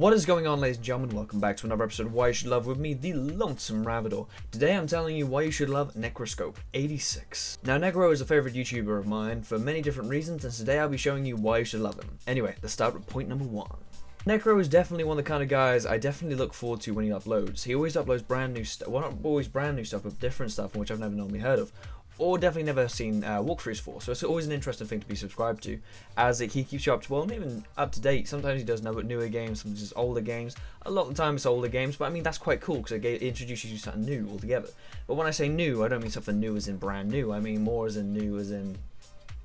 What is going on ladies and gentlemen, welcome back to another episode of Why You Should Love with me, the Lonesome Ravidor. Today I'm telling you why you should love Necroscope 86. Now Necro is a favourite YouTuber of mine for many different reasons and today I'll be showing you why you should love him. Anyway, let's start with point number one. Necro is definitely one of the kind of guys I definitely look forward to when he uploads. He always uploads brand new stuff, well not always brand new stuff, but different stuff which I've never normally heard of or definitely never seen uh, walkthroughs for. So it's always an interesting thing to be subscribed to, as it, he keeps you up to well, even up to date. Sometimes he does know newer games, sometimes it's older games. A lot of the time it's older games, but I mean that's quite cool because it introduces you to something new altogether. But when I say new, I don't mean something new as in brand new. I mean more as in new as in.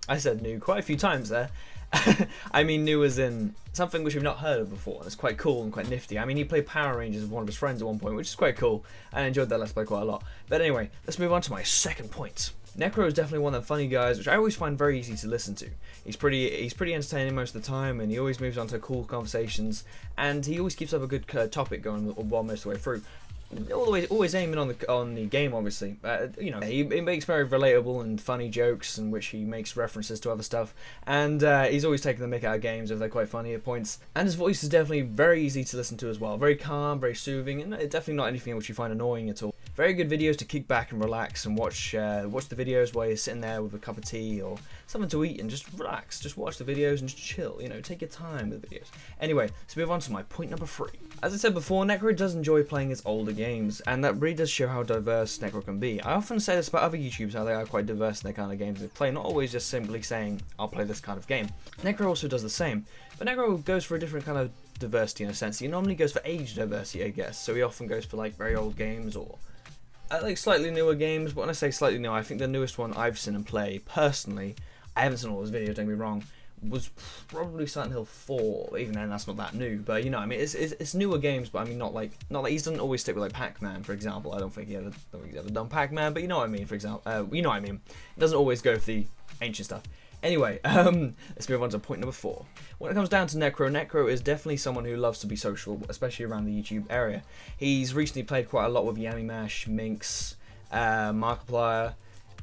I said new quite a few times there. I mean new as in something which we've not heard of before, and it's quite cool and quite nifty. I mean, he played Power Rangers with one of his friends at one point, which is quite cool. I enjoyed that Let's Play quite a lot. But anyway, let's move on to my second point. Necro is definitely one of the funny guys, which I always find very easy to listen to. He's pretty he's pretty entertaining most of the time, and he always moves on to cool conversations, and he always keeps up a good uh, topic going while most of the way through. Always, always aiming on the on the game, obviously. Uh, you know, he, he, makes very relatable and funny jokes, in which he makes references to other stuff, and uh, he's always taking the mick out of games if they're quite funny at points. And his voice is definitely very easy to listen to as well, very calm, very soothing, and definitely not anything which you find annoying at all. Very good videos to kick back and relax and watch uh, watch the videos while you're sitting there with a cup of tea or something to eat and just relax. Just watch the videos and just chill. You know, take your time with the videos. Anyway, let's move on to my point number three. As I said before, Necro does enjoy playing his older games, and that really does show how diverse Necro can be. I often say this about other YouTubers, how they are quite diverse in the kind of games they play, not always just simply saying, I'll play this kind of game. Necro also does the same, but Necro goes for a different kind of diversity in a sense. He normally goes for age diversity, I guess, so he often goes for like very old games or I like slightly newer games, but when I say slightly new, I think the newest one I've seen him play, personally, I haven't seen all his videos, don't get me wrong, was probably Silent Hill 4, even then that's not that new, but you know, I mean, it's, it's, it's newer games, but I mean, not like, not like, he doesn't always stick with like Pac-Man, for example, I don't think he ever, don't think he's ever done Pac-Man, but you know what I mean, for example, uh, you know what I mean, it doesn't always go for the ancient stuff. Anyway, um, let's move on to point number four. When it comes down to Necro, Necro is definitely someone who loves to be social, especially around the YouTube area. He's recently played quite a lot with Yamimash, Minx, uh, Markiplier,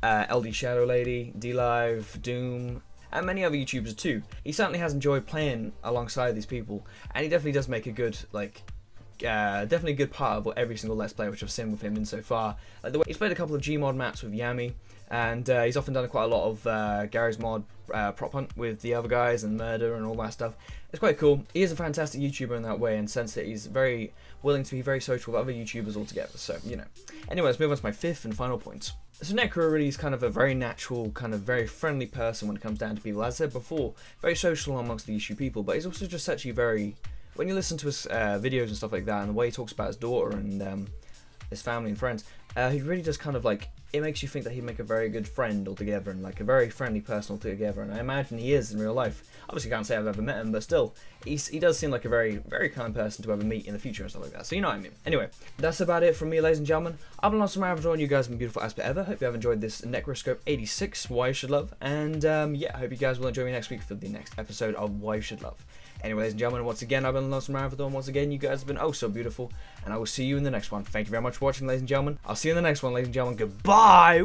uh, LDShadowLady, DLive, Doom, and many other YouTubers too. He certainly has enjoyed playing alongside these people, and he definitely does make a good like uh, definitely a good part of every single Let's Play which I've seen with him in so far. Like the way he's played a couple of Gmod maps with Yami, and uh, he's often done quite a lot of uh, Garry's Mod uh, prop hunt with the other guys and murder and all that stuff. It's quite cool. He is a fantastic YouTuber in that way, and sense that he's very willing to be very social with other YouTubers altogether. So you know. Anyway, let's move on to my fifth and final point. So Necro really is kind of a very natural, kind of very friendly person when it comes down to people. As I said before, very social amongst the issue people, but he's also just actually very when you listen to his uh, videos and stuff like that, and the way he talks about his daughter and um, his family and friends, uh, he really does kind of like it makes you think that he'd make a very good friend altogether and like a very friendly person altogether. And I imagine he is in real life. Obviously, can't say I've ever met him, but still, he's, he does seem like a very, very kind person to ever meet in the future and stuff like that. So you know what I mean. Anyway, that's about it from me, ladies and gentlemen. I've been Lonesome Ravidor, and you guys have been beautiful as per ever. Hope you have enjoyed this Necroscope 86, Why You Should Love. And um, yeah, I hope you guys will enjoy me next week for the next episode of Why You Should Love. Anyway, ladies and gentlemen, once again, I've been Lonesome Ravidor, and once again, you guys have been oh so beautiful, and I will see you in the next one. Thank you very much for watching, ladies and gentlemen. I'll see you in the next one, ladies and gentlemen. Goodbye!